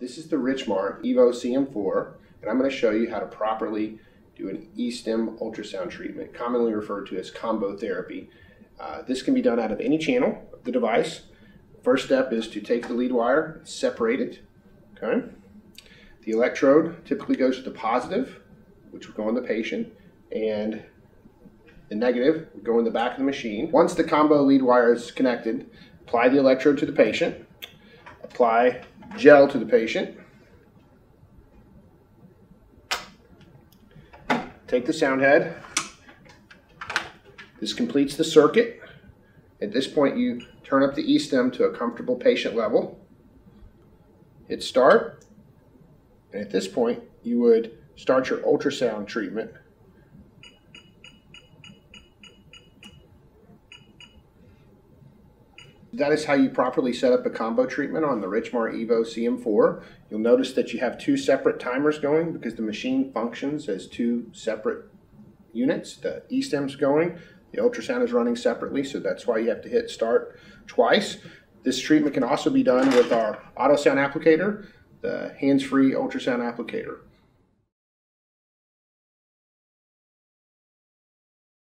This is the Richmar Evo CM4, and I'm going to show you how to properly do an E-stim ultrasound treatment, commonly referred to as combo therapy. Uh, this can be done out of any channel of the device. First step is to take the lead wire, separate it. Okay. The electrode typically goes to the positive, which will go on the patient, and the negative will go in the back of the machine. Once the combo lead wire is connected, apply the electrode to the patient, apply gel to the patient. Take the sound head. This completes the circuit. At this point, you turn up the E-stim to a comfortable patient level. Hit start. And at this point, you would start your ultrasound treatment That is how you properly set up a combo treatment on the Richmar Evo CM4. You'll notice that you have two separate timers going because the machine functions as two separate units. The E-stim's going, the ultrasound is running separately, so that's why you have to hit start twice. This treatment can also be done with our AutoSound applicator, the hands-free ultrasound applicator.